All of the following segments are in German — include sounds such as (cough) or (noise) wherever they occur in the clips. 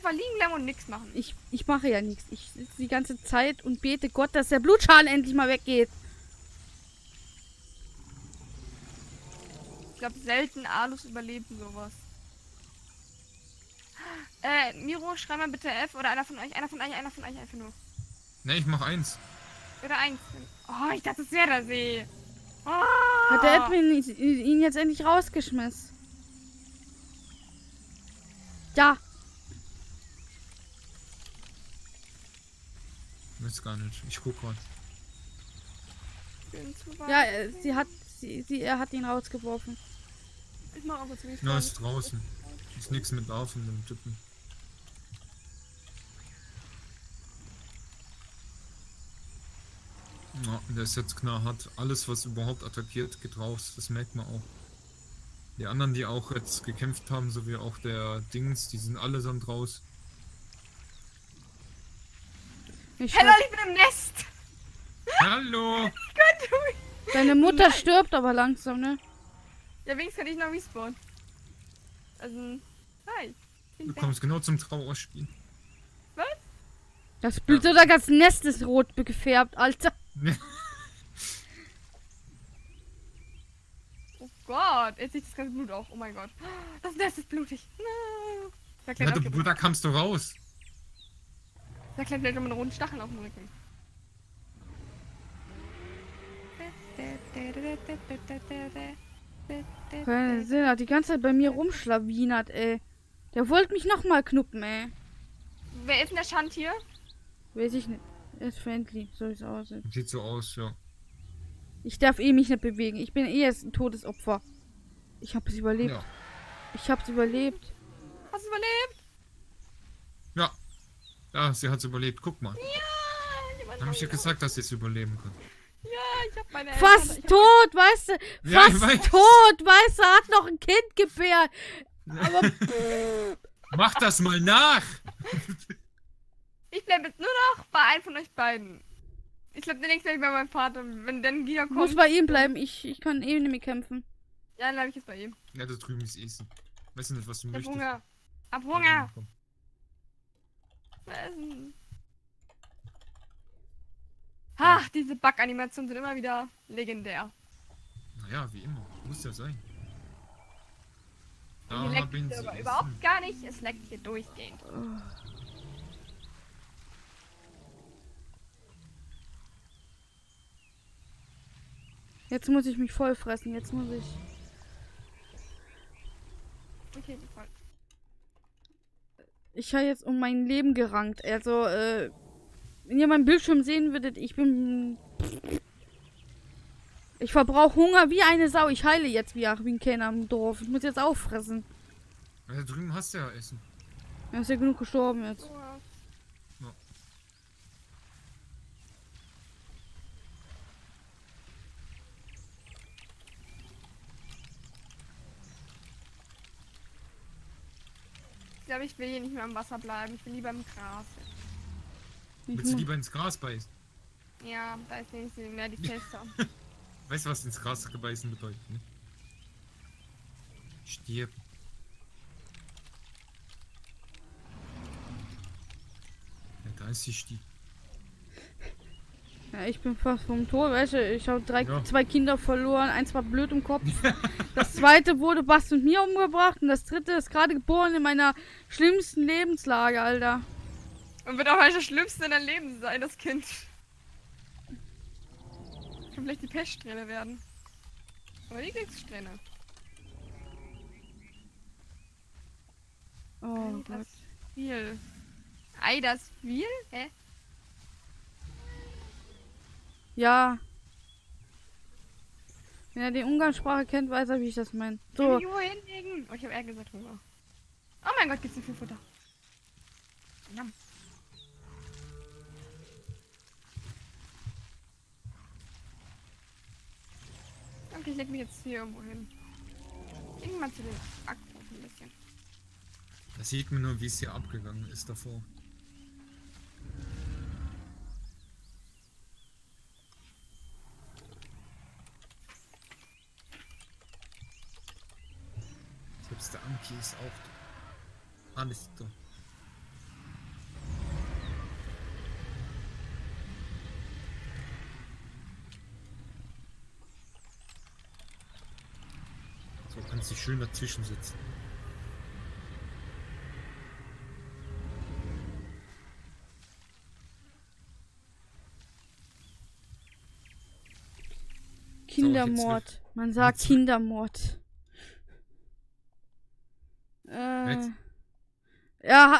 einfach liegen bleiben und nichts machen. Ich, ich mache ja nichts. Ich sitze die ganze Zeit und bete Gott, dass der Blutschaden endlich mal weggeht. Ich glaube, selten Alus überleben sowas. Äh, Miro, schreib mal bitte F oder einer von euch, einer von euch, einer von euch einfach nur. Ne, ich mach eins. Oder eins. Oh, ich dachte, es wäre der See. Oh. Hat der Edwin ihn jetzt endlich rausgeschmissen? Ja. Weiß gar nicht. Ich guck grad. Ja, äh, sie hat, sie, sie, er hat ihn rausgeworfen. Ich mach aber zu wenig. Na, ist draußen. Ist nichts mit laufenden Typen. Ja, der ist jetzt knallhart. Alles, was überhaupt attackiert, geht raus. Das merkt man auch. Die anderen, die auch jetzt gekämpft haben, sowie auch der Dings, die sind allesamt raus. Ich Hey Leute, ich bin im Nest. Hallo! (laughs) Deine Mutter Nein. stirbt aber langsam, ne? Ja, wenigstens kann ich noch respawnen. Also, hi. Ich bin Du kommst genau zum Trauerspiel. Das Blut oder das Nest ist rot gefärbt, Alter. Oh Gott, jetzt sieht das ganze Blut auch. Oh mein Gott. Das Nest ist blutig. No. Da Ja, du, Bruder, kamst du raus. Da klebt gleich noch einen roten Stachel auf dem Rücken. Keine Sinn, hat die ganze Zeit bei mir rumschlawinert, ey. Der wollte mich nochmal knuppen, ey. Wer ist denn der Schand hier? Weiß ich nicht. Er ist friendly, so wie es aussieht. Sieht so aus, ja. Ich darf eh mich nicht bewegen. Ich bin eh jetzt ein Todesopfer. Ich habe es überlebt. Ja. Ich hab's überlebt. Hast du überlebt? Ja. Ja, sie hat's überlebt. Guck mal. Ja, jemand Hab ich ja hat- gesagt, dass sie es überleben kann. Ja, ich hab meine Fast ich hab- tot, weißt du? Ja, ich Fast weiß. tot, weißt du? Hat noch ein Kind gebärt. Aber (laughs) Mach das mal nach! Ich bleib jetzt nur noch bei einem von euch beiden. Ich glaube, der nächste Mal bei meinem Vater. Wenn dann Giga muss kommt, bei ihm bleiben. Ich, ich kann eh nicht mehr kämpfen. ja, dann bleib ich jetzt bei ihm. Ja, da drüben ist Essen. Weißt du nicht, was du Ich hab möchtest? Hunger. Hab Ja, Hunger. Komm. Essen. Ach, diese Bug-Animationen sind immer wieder legendär. Naja, wie immer. Muss ja sein. Hier Da leckt bin aber überhaupt gar nicht. Es leckt hier durchgehend. Jetzt muss ich mich voll fressen. Jetzt muss ich. Okay, voll. Ich habe jetzt um mein Leben gerankt. Also, äh, wenn ihr meinen Bildschirm sehen würdet, ich bin. Ich verbrauche Hunger wie eine Sau. Ich heile jetzt wie, wie ein Kenner im Dorf. Ich muss jetzt auffressen. Da drüben hast du ja Essen. Er ist ja genug gestorben jetzt. Oh, Ich will hier nicht mehr am Wasser bleiben. Ich will lieber im Gras. Ich Willst du mu- lieber ins Gras beißen? Ja, da ist wenigstens mehr die Fester. (laughs) Weißt du, was ins Gras beißen bedeutet, ne? Stirb. Ja, da ist die Stieg. Ja, ich bin fast vom Tod, weißt du, ich habe drei, Ja. zwei Kinder verloren, eins war blöd im Kopf. (laughs) Das zweite wurde Bast und mir umgebracht und das dritte ist gerade geboren in meiner schlimmsten Lebenslage, Alter. Und wird auch das Schlimmste in deinem Leben sein, das Kind. Kann vielleicht die Peststrähne werden. Oder die Glückssträhne. Oh Gott. das viel. Ei, das viel? Hä? Ja. Wenn er die Umgangssprache kennt, weiß er, wie ich das meine. So, Irgendwo hinlegen. Oh, ich habe eher gesagt Hunger. Oh mein Gott, gibt's so viel Futter. Yum. Okay, ich leg mich jetzt hier irgendwo hin. Irgendwann zu den Backpfoten ein bisschen. Da sieht man nur, wie es hier abgegangen ist davor. Selbst der Anki ist auch... alles ist da. So kannst du schön dazwischen sitzen. Kindermord. Man sagt Kindermord.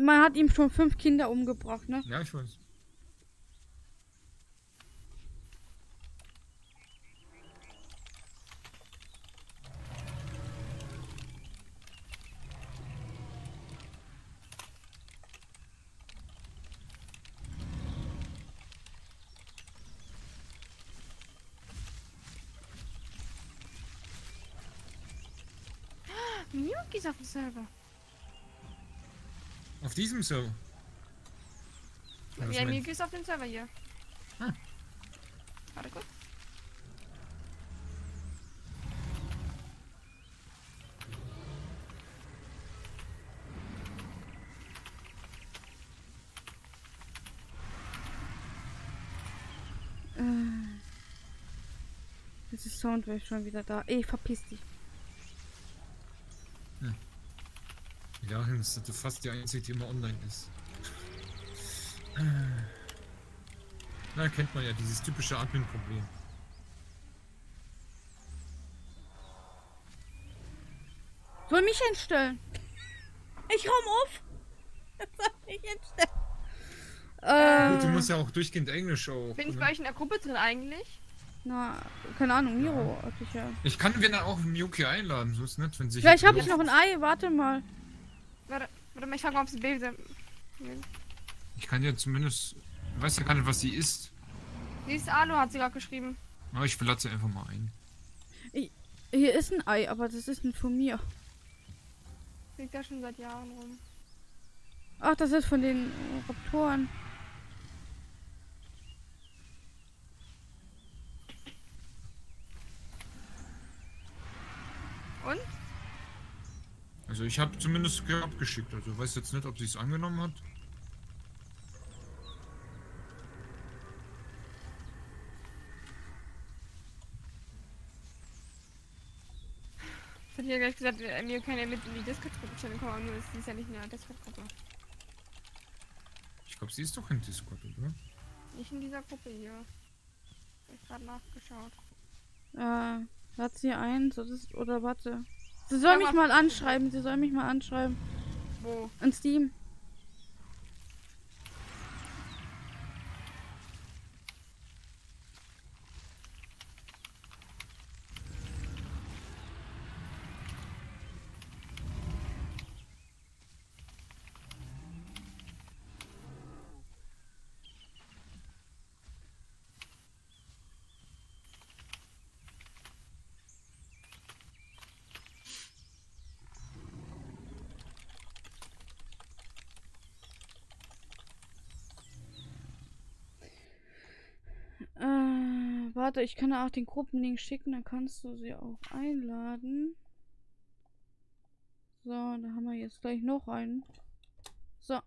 Man hat ihm schon fünf Kinder umgebracht, ne? Ja, ich weiß. Ist auf dem Server. Auf diesem Server. Ja, was Ja, Miyuki ist auf dem Server hier. Ah. Warte kurz. Äh, jetzt ist Soundwave schon wieder da. Ey, verpiss dich. Ja, das ist fast die einzige, die immer online ist. Na, kennt man ja, dieses typische Admin-Problem. Soll mich entstellen? Ich komm auf. (laughs) Soll mich entstellen? Gut, du musst ja auch durchgehend Englisch auch. Bin ich ne? bei euch in der Gruppe drin eigentlich? na, keine Ahnung, Miro hat dich ja. Ich kann wir dann auch Miyuki einladen, so ist nett, wenn sich. Vielleicht habe ich noch ein Ei, warte mal. Warte, warte mal, ich frage mal, ob sie Baby sind. Ich kann ja zumindest. Ich weiß ja gar nicht, was sie ist. Sie ist Alu, hat sie gerade geschrieben. Aber ich verlasse einfach mal ein. Hier ist ein Ei, aber das ist nicht von mir. Liegt da schon seit Jahren rum. Ach, das ist von den äh, Raptoren. Und? Also ich habe zumindest abgeschickt. Also weiß jetzt nicht, ob sie es angenommen hat. Ich hätte ja gleich gesagt, äh, mir kann ja mit in die Discord-Gruppe kommen, nur ist sie ist ja nicht in der Discord-Gruppe. Ich glaube, sie ist doch in Discord, oder? Nicht in dieser Gruppe hier. Hab ich gerade nachgeschaut. Äh, hat sie eins oder warte. Sie soll mich mal- mal anschreiben, sie soll mich mal anschreiben. Wo? In Steam. Äh, warte, ich kann auch den Gruppenlink schicken, dann kannst du sie auch einladen. So, da haben wir jetzt gleich noch einen. So.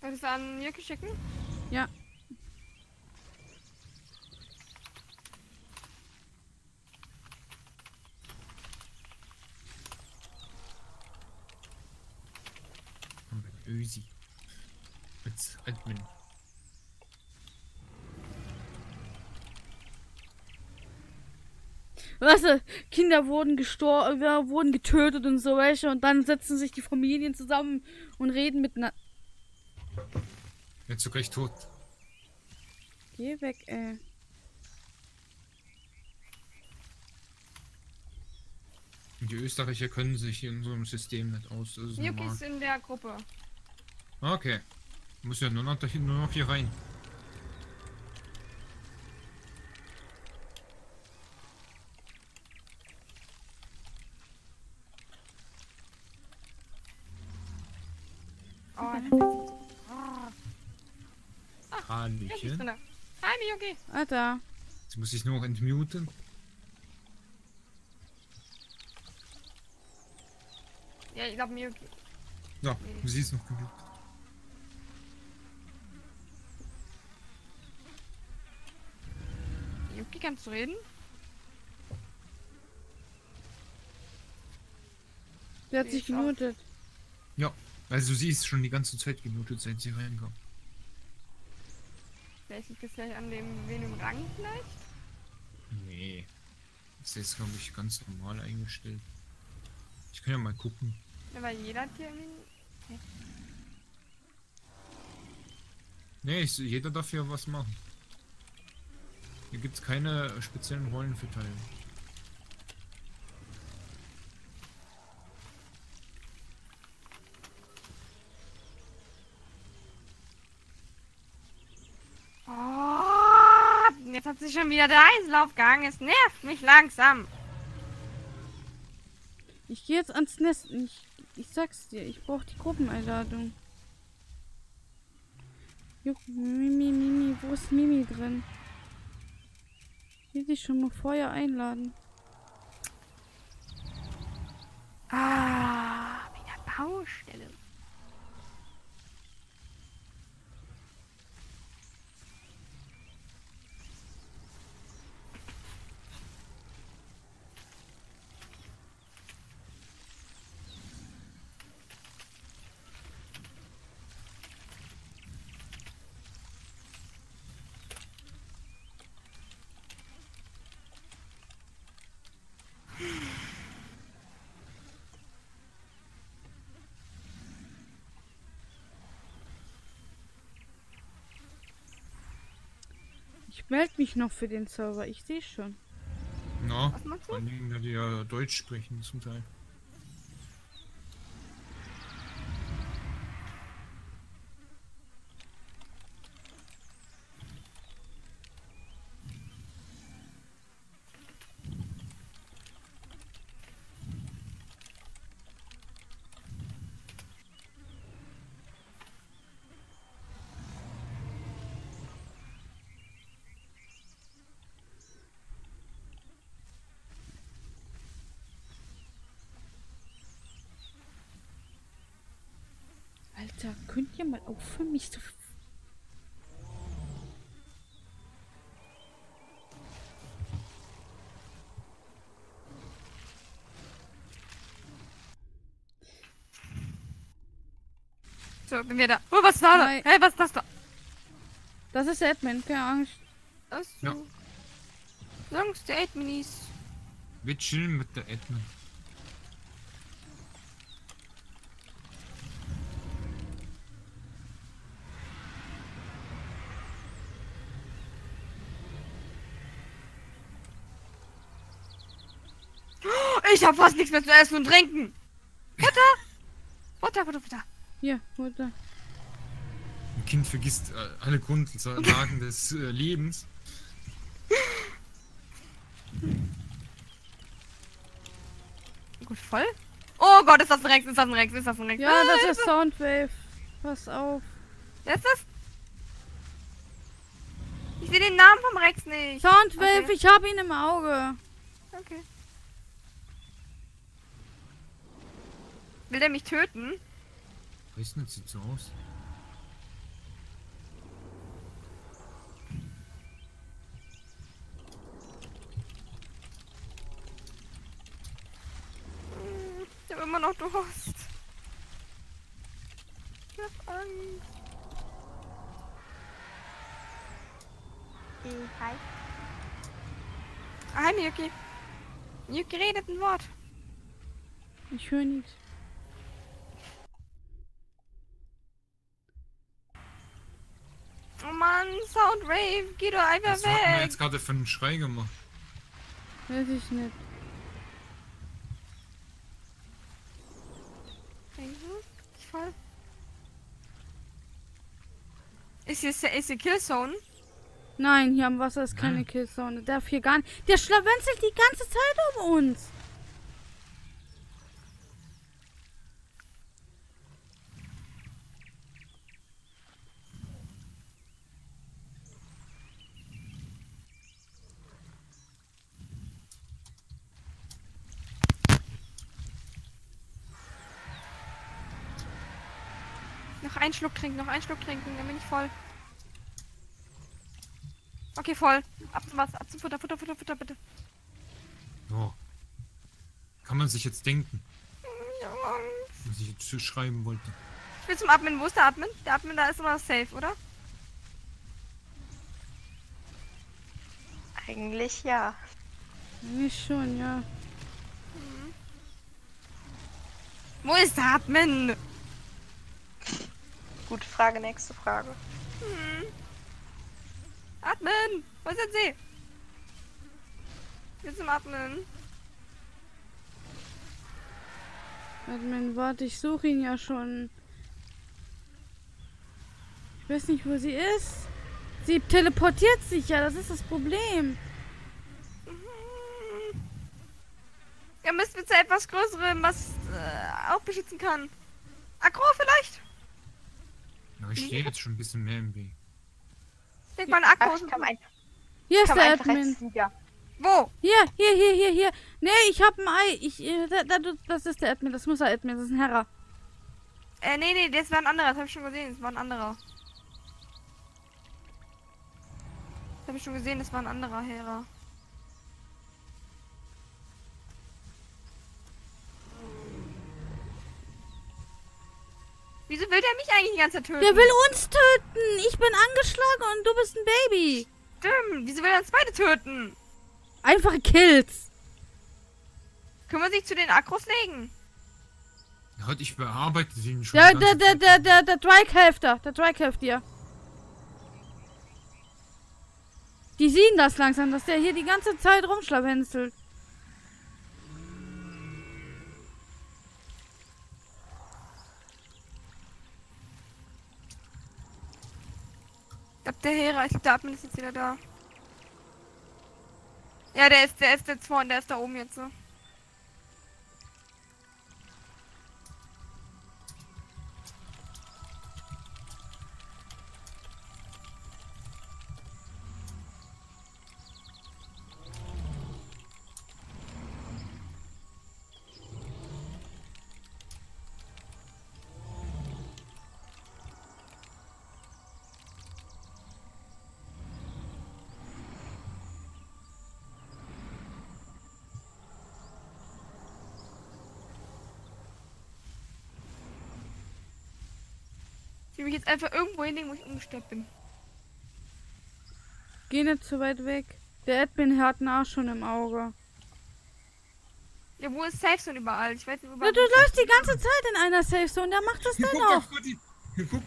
Wolltest du an Mirke schicken? Ja. Ösi. Als Admin. Weißt du, Kinder wurden gestorben, wurden getötet und so welche und dann setzen sich die Familien zusammen und reden miteinander. Jetzt sogar ich tot. Geh weg, ey. Und die Österreicher können sich in so einem System nicht aus. Normal. ist in der Gruppe. Okay. Muss ja nur noch, dahin, nur noch hier rein. Oh. Ah, drinne. Hi, Mirke. Alter. Jetzt muss ich nur noch entmuten. Ja, ich glaube, Mirke. Ja, sie ist noch gemutet. Kannst du reden? Der hat sich gemutet. Also sie ist schon die ganze Zeit gemutet, seit sie reinkam. Vielleicht liegt das gleich an dem wen im Rang vielleicht? Nee. Das ist, glaube ich, ganz normal eingestellt. Ich kann ja mal gucken. Ja, weil jeder hat hier irgendwie. Nee, ich, jeder darf ja was machen. Hier gibt es keine speziellen Rollenverteilung. Oh, jetzt hat sich schon wieder der Eislauf gehangen. Es nervt mich langsam. Ich gehe jetzt ans Nest. Ich, ich sag's dir, ich brauche die Gruppeneinladung. Juck, Mimi, Mimi, wo ist Mimi drin? Ich will dich schon mal vorher einladen. Ah, wieder Baustelle. Ich melde mich noch für den Server, ich sehe schon. Na, Was machst vor allen Dingen, da die ja Deutsch sprechen zum Teil. Alter, könnt ihr mal aufhören, mich zu... So, bin wir da. Oh, was war da? Nein. Hey, was ist das da? Das ist der Admin, keine Angst. Was? Ja. Songs der Adminis. Wir chillen mit der Edna. Ich hab fast nichts mehr zu essen und trinken. Butter. Butter, Butter, Butter. Hier, Mutter. Ein Kind vergisst äh, alle Grundlagen (laughs) des äh, Lebens. Gut, voll. Oh Gott, ist das ein Rex, ist das ein Rex, ist das ein Rex? Ja, Ah, das ist Soundwave. Pass auf. Wer ist das? Ich sehe den Namen vom Rex nicht. Soundwave, Okay. ich habe ihn im Auge. Okay. Will der mich töten? Weiß nicht, sieht so aus. Ich habe immer noch Durst. Ich hab Angst. Hi. Hi, Miyuki. Miyuki redet ein Wort. Ich höre nichts. Oh Mann, Soundwave, geh doch einfach Was hat mir weg. jetzt gerade für einen Schrei gemacht? Weiß ich nicht. Ich. Ist hier, ist hier Killzone? Nein, hier am Wasser ist keine Nein. Killzone. Darf hier gar nicht. Der schlawenzelt die ganze Zeit um uns. Noch einen Schluck trinken, noch einen Schluck trinken, dann bin ich voll. Okay, voll. Ab zum was, ab zum Futter, Futter, Futter, Futter, bitte. Ja. Kann man sich jetzt denken, Ja, Mann. was ich jetzt schreiben wollte. Ich will zum Admin. Wo ist der Admin? Der Admin da ist immer safe, oder? Eigentlich ja. Eigentlich schon, ja. Wo ist der Admin? Gute Frage, nächste Frage. Hm. Admin! Wo sind Sie? Wir zum Admin. Admin, warte, ich suche ihn ja schon. Ich weiß nicht, wo sie ist. Sie teleportiert sich ja, das ist das Problem. Mhm. Ihr müsst bitte etwas Größerem, was äh, auch beschützen kann. Agro vielleicht? Ja, ich stehe jetzt schon ein bisschen mehr im Weg. Ich denke mal, Ach, ist ich kann, ein, Hier ist der Admin. Wo? Hier, hier, hier, hier, hier. Nee, ich hab ein Ei. Ich, äh, da, da, das ist der Admin, das muss der Admin, das ist ein Herrer. Äh, nee, nee, das war ein anderer, das habe ich schon gesehen, das war ein anderer. Das habe ich schon gesehen, das war ein anderer Hera. Wieso will der mich eigentlich die ganze Zeit töten? Der will uns töten. Ich bin angeschlagen und du bist ein Baby. Stimmt, wieso will er uns beide töten? Einfache Kills. Können wir sich zu den Akros legen? Ja, halt, ich bearbeite ihn schon. Der, der, der, der, der, der Drike-Hälfter. Der Drike-Hälfter hier. Die sehen das langsam, dass der hier die ganze Zeit rumschlawenzelt. Der Hera, ich glaube, der Admin ist jetzt wieder da. Ja, der ist, der ist jetzt vorne, der ist da oben jetzt so. Will mich jetzt einfach irgendwo hinlegen, wo ich ungestört bin. Geh nicht zu weit weg. Der Admin hat einen Arsch schon im Auge. Ja, wo ist Safe Zone überall? Ich weiß nicht, Ja, überall. du läufst die ganze Zeit in einer Safe Zone. Der macht das Guck, dennoch. auf, wo die, guck,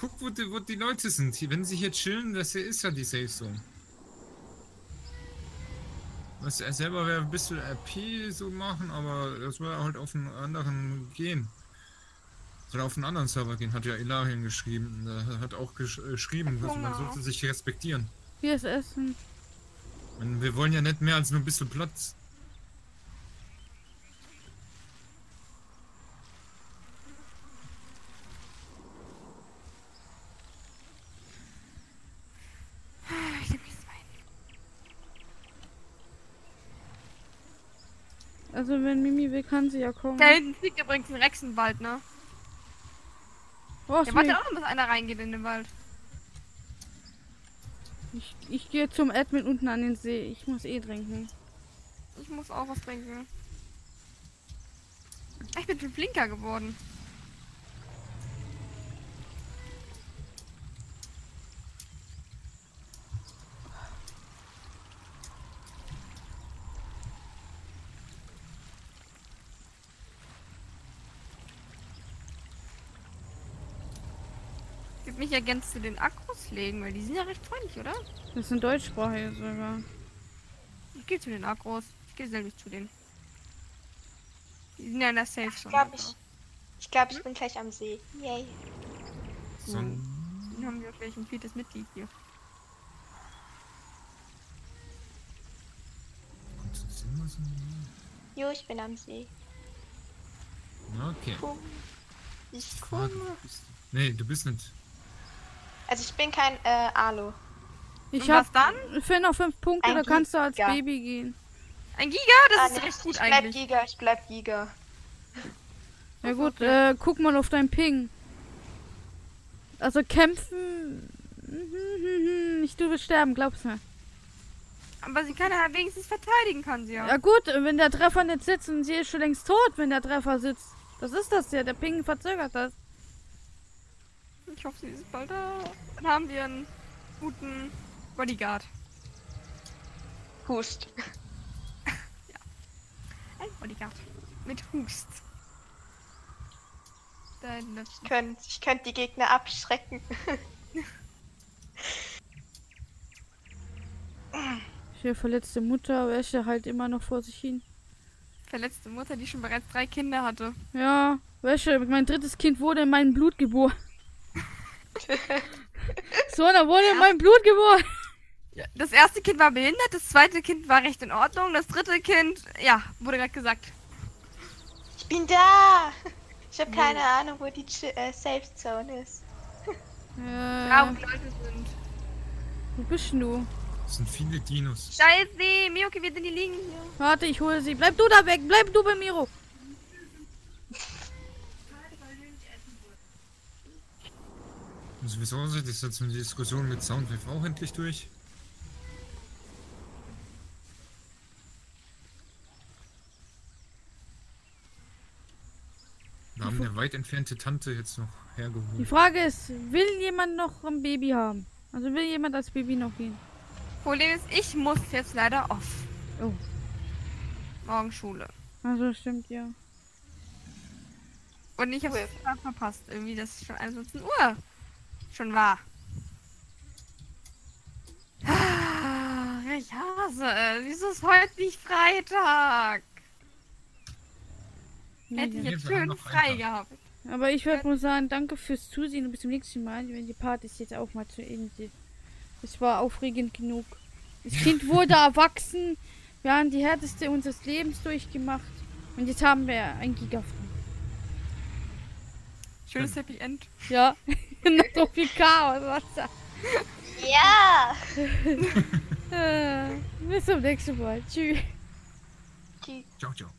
guck wo, die, wo die Leute sind. Hier, Wenn sie hier chillen, das hier ist ja die Safe Zone. Was er selber wäre ein bisschen RP so machen, aber das wäre halt auf einen anderen gehen. Soll auf einen anderen Server gehen, hat ja Ilarion geschrieben. Er hat auch gesch äh, geschrieben, dass man Hunger. sollte sich respektieren. Hier ist Essen. Und wir wollen ja nicht mehr als nur ein bisschen Platz. Also wenn Mimi will, kann sie ja kommen. Da hinten fliegt übrigens ein Rex im Wald, ne? Oh, Ja, warte auch noch, bis einer reingeht in den Wald. ich, ich gehe zum Admin unten an den See. Ich muss eh trinken. Ich muss auch was trinken. Ich bin schon flinker geworden. Ich ja gerne zu den Akkus legen, weil die sind ja recht freundlich, oder? Das sind deutschsprachige sogar. Ich gehe zu den Akros. Ich gehe selbst zu denen. Die sind ja in der Safe Ich schon. glaube, ich, ich, glaub, ich bin gleich am See. Yay. So, Dann haben wir gleich ein viertes Mitglied hier. Jo, ich bin am See. Okay. Komm. Ich komme. Nee, du bist nicht. Also ich bin kein äh, Alu. Ich Und was hab dann? für noch fünf Punkte, Ein da kannst du als Giga. Baby gehen. Ein Giga? Das Ah, ist nee, recht gut ich bleib eigentlich. Giga, ich bleib Giga. Ja gut, äh, guck mal auf dein Ping. Also kämpfen. Ich, du wirst sterben, glaub's mir. Aber sie kann ja wenigstens verteidigen, kann sie ja. Ja gut, wenn der Treffer nicht sitzt und sie ist schon längst tot, wenn der Treffer sitzt. Das ist das ja, der Ping verzögert das. Ich hoffe, sie ist bald da. Dann haben wir einen guten Bodyguard. Hust. (laughs) Ein Bodyguard. Mit Hust. Dein Löffel. Ich könnte ich könnt die Gegner abschrecken. (laughs) Hier verletzte Mutter, Wäsche halt immer noch vor sich hin. Verletzte Mutter, die schon bereits drei Kinder hatte. Ja, Wäsche, mein drittes Kind wurde in meinem Blut geboren. (laughs) so, da wurde in meinem Blut geboren. Ja, das erste Kind war behindert, das zweite Kind war recht in Ordnung, das dritte Kind, ja, wurde gerade gesagt. Ich bin da! Ich habe keine Ahnung, wo die Ch äh, Safe Zone ist. Ja, Äh, wo die Leute sind. wo bist denn du? Das sind viele Dinos. Scheiße, Miyoki, wir sind die liegen hier. Warte, ich hole sie. Bleib du da weg, bleib du bei Miro. Und sowieso ist jetzt die Diskussion mit Soundwave auch endlich durch. Wir haben eine weit entfernte Tante jetzt noch Die hergeholt. Frage ist, will jemand noch ein Baby haben? Also will jemand als Baby noch gehen? Problem ist, ich muss jetzt leider off. Oh. Morgen Schule. Also stimmt, ja. Und ich Cool. total verpasst. Irgendwie, dass es schon 21 Uhr schon war. Ah, Ich hasse es. Wieso ist heute nicht Freitag? Hätte ich jetzt schön frei gehabt. Aber ich würde mal sagen, danke fürs Zusehen und bis zum nächsten Mal, wenn die Partys jetzt auch mal zu Ende sind. Es war aufregend genug. Das (laughs) Kind wurde erwachsen. Wir haben die härteste unseres Lebens durchgemacht. Und jetzt haben wir ein Gigafon. Schönes Happy End. Ja, (laughs) noch so viel Chaos. Was da. Ja! Äh, bis zum nächsten Mal. Tschüss. Tschüss. Ciao, ciao.